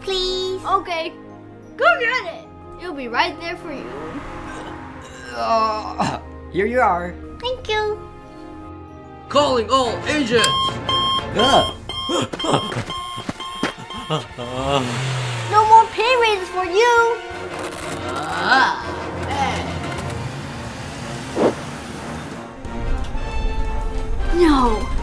please? Okay. Go get it. It'll be right there for you. Uh, here you are. Thank you. Calling all agents! Ah. No more pay raises for you! Uh. No!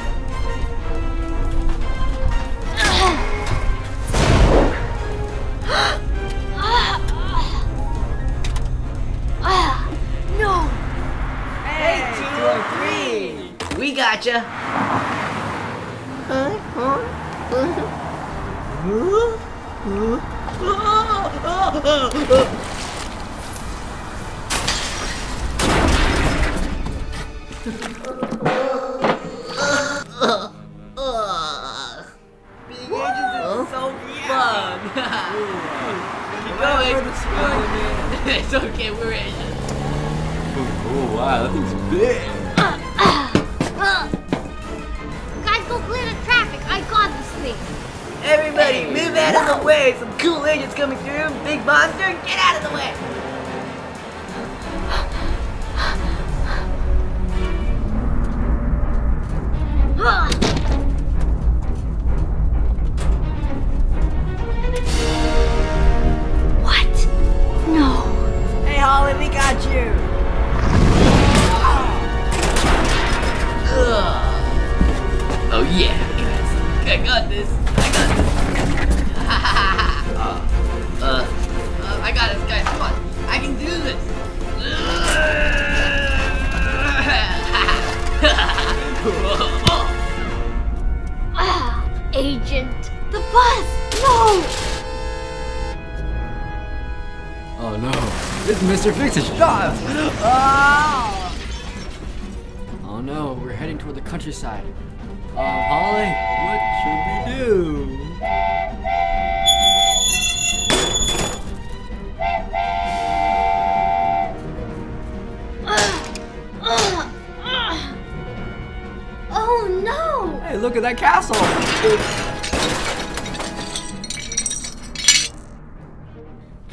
Three! We gotcha! Fun! Keep going! it's okay, we're agents. Oh wow, that thing's big. Everybody, move out of the way! Some cool agents coming through! Big monster, get out of the way! The bus. No. Oh no, it's Mr. Fix-It Shop! Ah! Oh no, we're heading toward the countryside. Uh, Holly, what should we do? Oh no. Hey, look at that castle!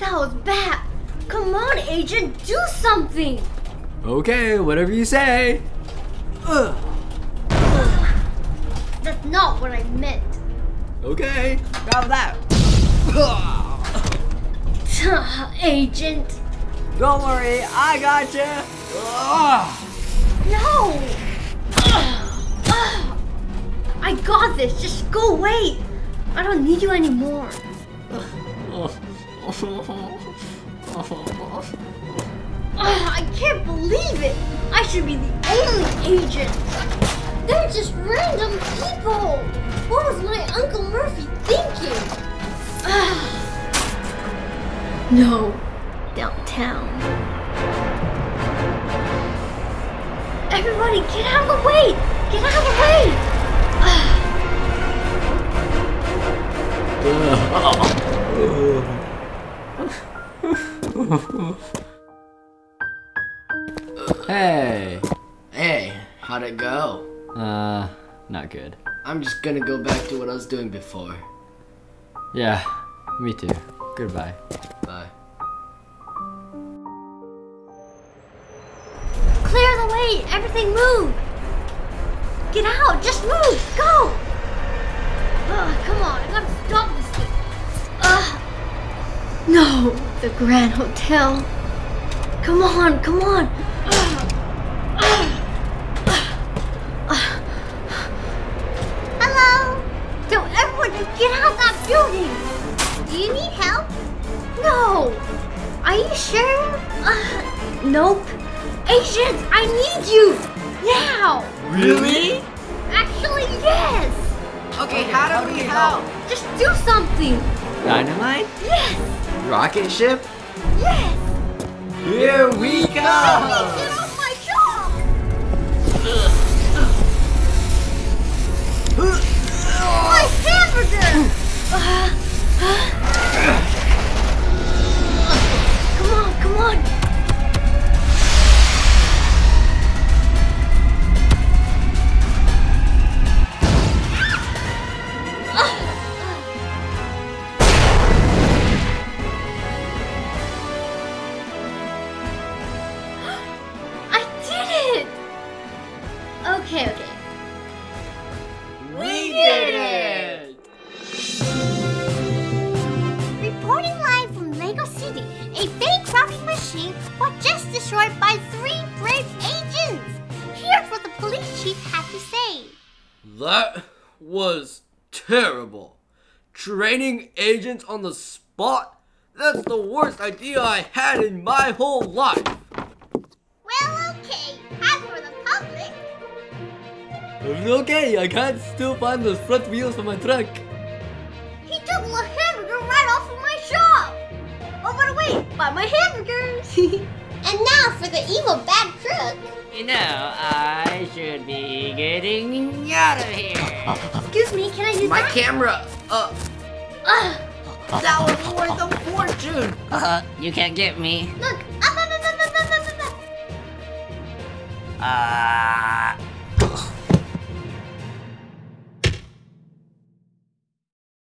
That was bad. Come on, agent. Do something. Okay, whatever you say. Ugh. That's not what I meant. Okay, got that. agent. Don't worry, I got you. No. I got this. Just go away. I don't need you anymore. Ah, I can't believe it! I should be the only agent! They're just random people! What was my Uncle Murphy thinking? Ah. no, downtown. Everybody, get out of the way! Get out of the way! Ah. Hey. Hey, how'd it go? Uh, not good. I'm just gonna go back to what I was doing before. Yeah, me too. Goodbye. Bye. Clear the way! Everything move! Get out! Just move! Go! Ugh, come on, I gotta stop this thing. Ugh. No, the Grand Hotel. Come on, come on. Hello? Don't everyone just get out of that building! Do you need help? No! Are you sure? Uh, nope. Agent, I need you! Now! Really? Actually, yes! Okay, how do we help? Just do something! Dynamite? Yes! Rocket ship? Yes! Here we Get go! off my job! Okay, okay. We did it! Reporting live from Lego City, a bank robbing machine was just destroyed by three brave agents. Here's what the police chief had to say. That was terrible. Training agents on the spot? That's the worst idea I had in my whole life. Okay, I can't still find those front wheels for my truck. He took my hamburger right off of my shop. Oh, by the way, buy my hamburgers. and now for the evil bad crook. You know, I should be getting out of here. Excuse me, can I use my that? camera? Uh. uh. That was worth a fortune. Uh, you can't get me. Look, up, up, up, up, up, up, up. Uh.